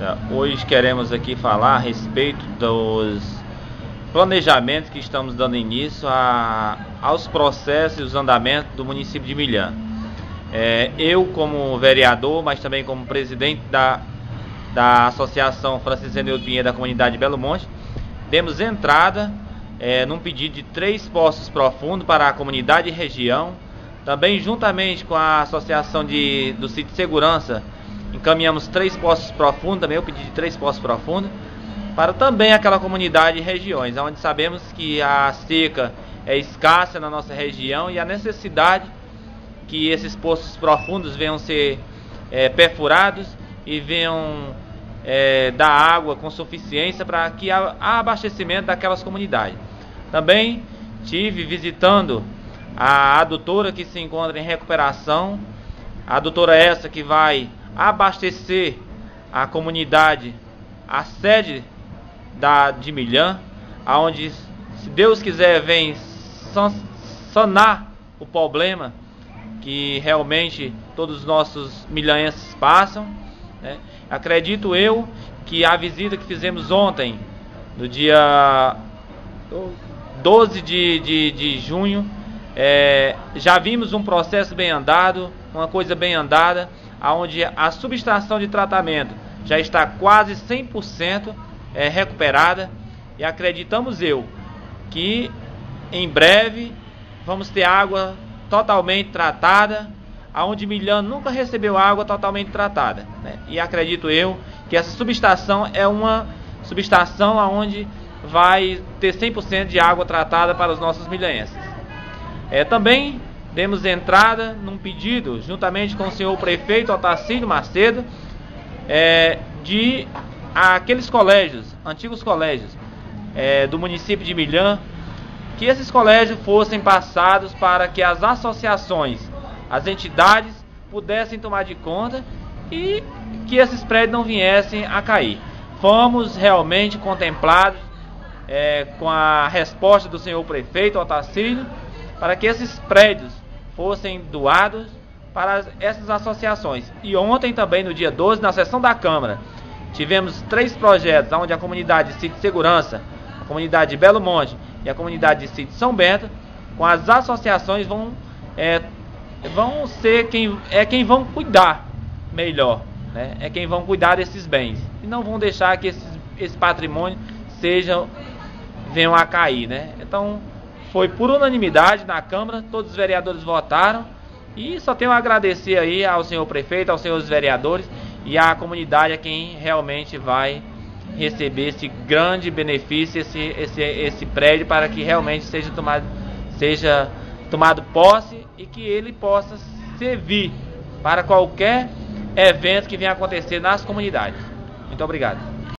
É, hoje queremos aqui falar a respeito dos planejamentos que estamos dando início a, aos processos e os andamentos do município de Milhã. É, eu, como vereador, mas também como presidente da, da Associação Francisco Eneudo Pinheiro da Comunidade Belo Monte, demos entrada é, num pedido de três postos profundos para a comunidade e região. Também, juntamente com a Associação de, do Sítio de Segurança, encaminhamos três postos profundos, também eu pedi de três postos profundos, para também aquela comunidade e regiões, onde sabemos que a seca é escassa na nossa região e a necessidade que esses poços profundos venham ser é, perfurados e venham é, dar água com suficiência para que há abastecimento daquelas comunidades. Também tive visitando a adutora que se encontra em recuperação, a adutora essa que vai abastecer a comunidade, a sede da, de Milhã, aonde, se Deus quiser, vem sanar o problema que realmente todos os nossos milhanenses passam. Né? Acredito eu que a visita que fizemos ontem, no dia 12 de, de, de junho, é, já vimos um processo bem andado, uma coisa bem andada, onde a subestação de tratamento já está quase 100% é, recuperada e acreditamos eu que em breve vamos ter água totalmente tratada, aonde Milhão nunca recebeu água totalmente tratada. Né? E acredito eu que essa subestação é uma subestação aonde vai ter 100% de água tratada para os nossos milhenses. É, também demos entrada num pedido, juntamente com o senhor prefeito Otacílio Macedo, é, de aqueles colégios, antigos colégios é, do município de Milhã, que esses colégios fossem passados para que as associações, as entidades pudessem tomar de conta e que esses prédios não viessem a cair. Fomos realmente contemplados é, com a resposta do senhor prefeito Otacílio para que esses prédios fossem doados para essas associações. E ontem também, no dia 12, na sessão da Câmara, tivemos três projetos onde a comunidade de Sítio Segurança, a comunidade de Belo Monte e a comunidade de Sítio São Bento, com as associações vão, é, vão ser quem, é quem vão cuidar melhor, né? é quem vão cuidar desses bens e não vão deixar que esses, esse patrimônio seja venham a cair, né? Então foi por unanimidade na Câmara, todos os vereadores votaram e só tenho a agradecer aí ao senhor prefeito, aos senhores vereadores e à comunidade a quem realmente vai receber esse grande benefício, esse, esse, esse prédio para que realmente seja tomado, seja tomado posse e que ele possa servir para qualquer evento que venha acontecer nas comunidades. Muito obrigado.